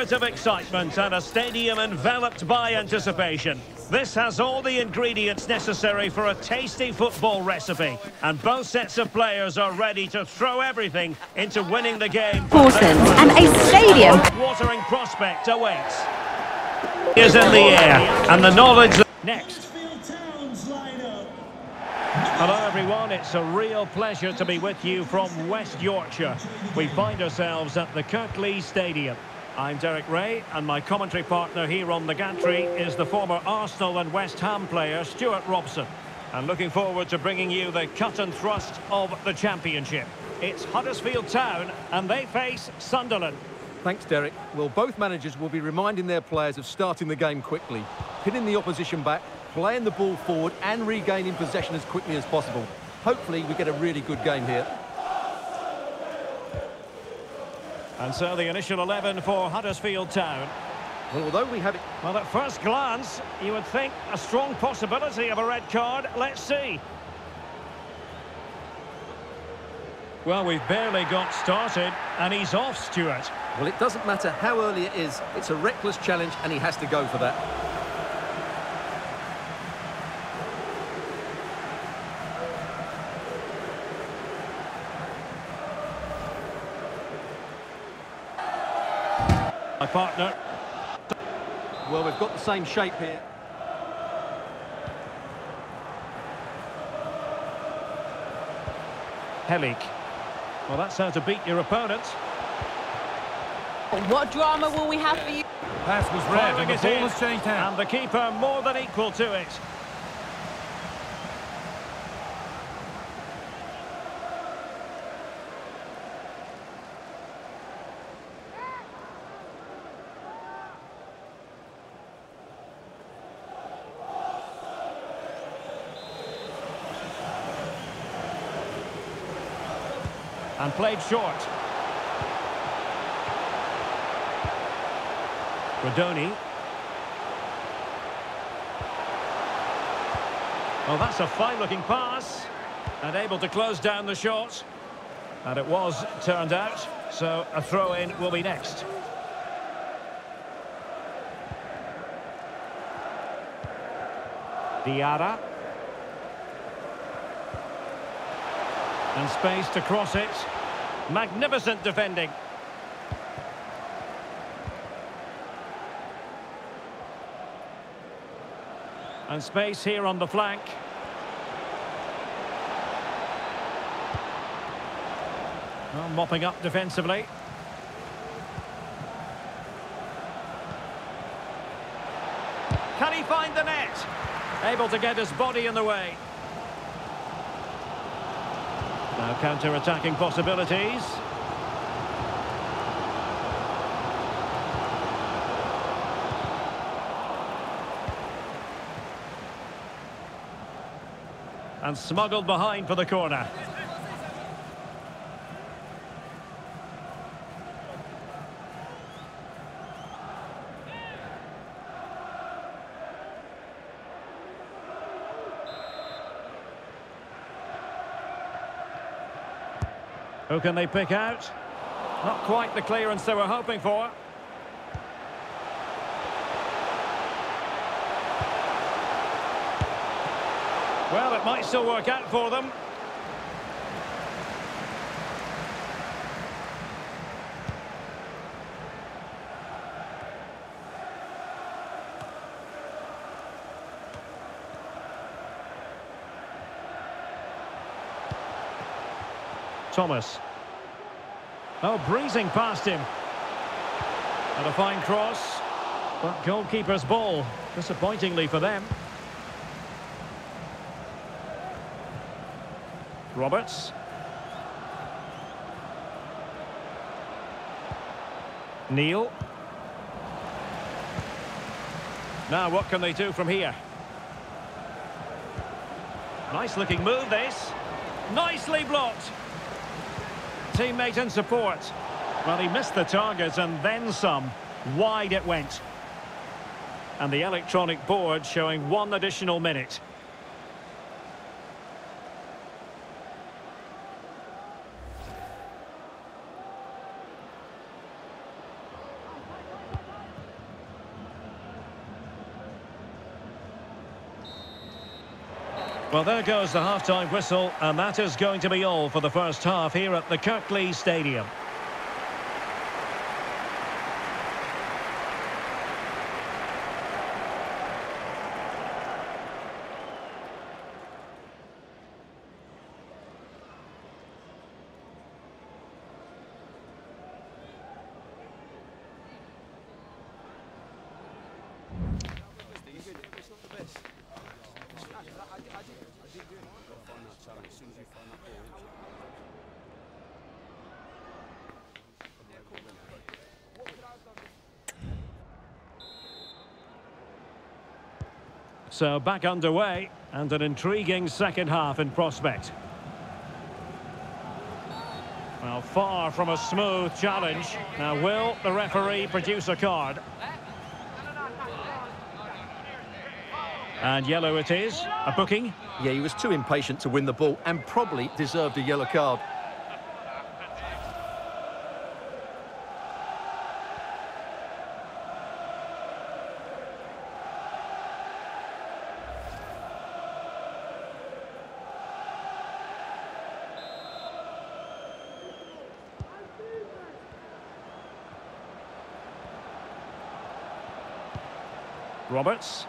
spirit of excitement and a stadium enveloped by anticipation. This has all the ingredients necessary for a tasty football recipe. And both sets of players are ready to throw everything into winning the game. Important and a stadium. Watering prospect awaits. Is in the air and the knowledge that next. Hello everyone, it's a real pleasure to be with you from West Yorkshire. We find ourselves at the Kirklees Stadium. I'm Derek Ray and my commentary partner here on the gantry is the former Arsenal and West Ham player Stewart Robson. And looking forward to bringing you the cut and thrust of the Championship. It's Huddersfield Town and they face Sunderland. Thanks, Derek. Well, both managers will be reminding their players of starting the game quickly, pinning the opposition back, playing the ball forward and regaining possession as quickly as possible. Hopefully, we get a really good game here. And so the initial 11 for Huddersfield Town. Well, although we have it... Well, at first glance, you would think a strong possibility of a red card. Let's see. Well, we've barely got started, and he's off, Stewart. Well, it doesn't matter how early it is. It's a reckless challenge, and he has to go for that. My partner. Well, we've got the same shape here. Helik. Well, that's how to beat your opponent. What drama will we have for you? Pass was red and the ball in. has changed hands. And the keeper more than equal to it. And played short. Rudoni. Well, that's a fine-looking pass. And able to close down the shot. And it was turned out. So a throw-in will be next. Diarra. And space to cross it. Magnificent defending. And space here on the flank. Well, mopping up defensively. Can he find the net? Able to get his body in the way. Now counter-attacking possibilities. And smuggled behind for the corner. Who can they pick out? Not quite the clearance they were hoping for. Well, it might still work out for them. Thomas. Oh, breezing past him. And a fine cross. But goalkeeper's ball, disappointingly for them. Roberts. Neil. Now, what can they do from here? Nice looking move, this. Nicely blocked. Teammate and support. Well, he missed the target and then some. Wide it went. And the electronic board showing one additional minute. Well, there goes the half-time whistle, and that is going to be all for the first half here at the Kirklees Stadium. So back underway and an intriguing second half in prospect. Well, far from a smooth challenge. Now, will the referee produce a card? And yellow it is. A booking. Yeah, he was too impatient to win the ball and probably deserved a yellow card. Roberts.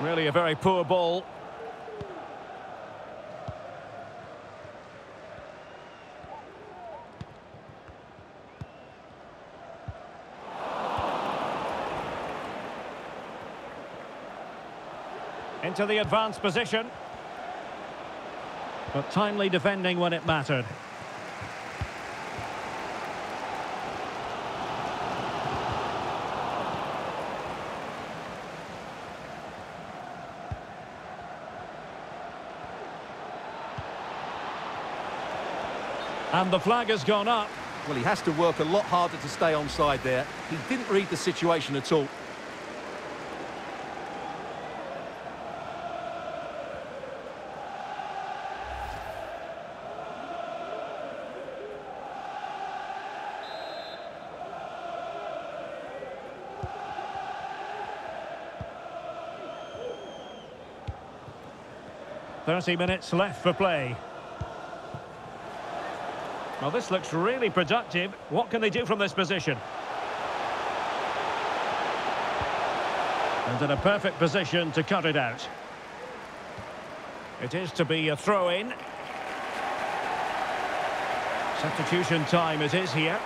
Really a very poor ball. Into the advanced position. But timely defending when it mattered. And the flag has gone up. Well, he has to work a lot harder to stay onside there. He didn't read the situation at all. Thirty minutes left for play. Well, this looks really productive. What can they do from this position? And in a perfect position to cut it out. It is to be a throw-in. Substitution time it is here.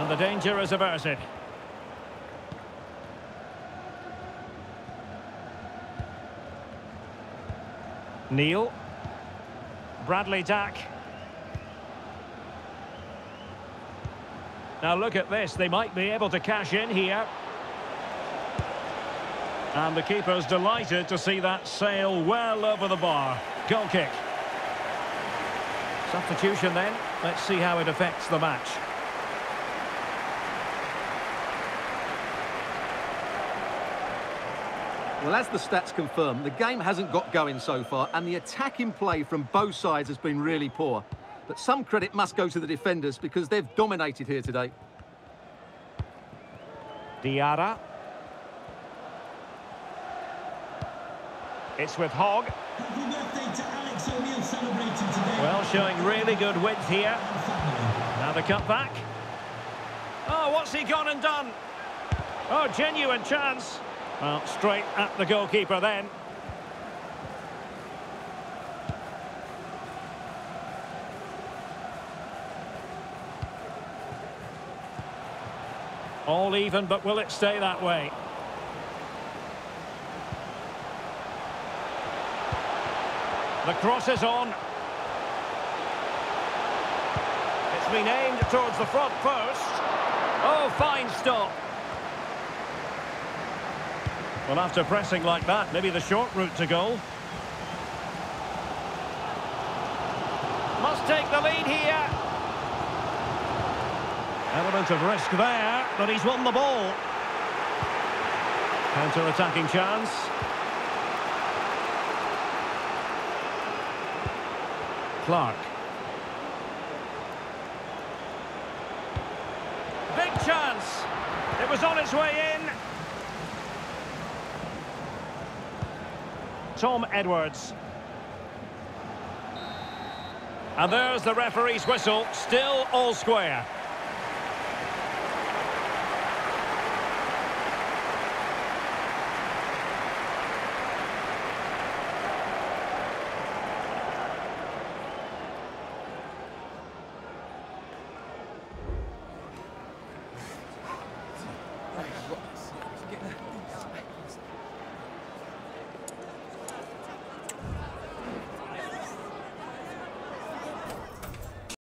And the danger is averted. Neil. Bradley Dack. Now look at this, they might be able to cash in here. And the keeper's delighted to see that sail well over the bar. Goal kick. Substitution then. Let's see how it affects the match. Well, as the stats confirm, the game hasn't got going so far, and the attacking play from both sides has been really poor. But some credit must go to the defenders because they've dominated here today. Diarra. It's with Hogg. Well, showing really good width here. Now the cut back. Oh, what's he gone and done? Oh, genuine chance. Well, straight at the goalkeeper then. All even, but will it stay that way? The cross is on. It's been aimed towards the front post. Oh, fine stop. Well, after pressing like that, maybe the short route to goal. Must take the lead here. Element of risk there, but he's won the ball. Counter-attacking chance. Clarke. Big chance. It was on its way in. Tom Edwards. And there's the referee's whistle, still all square.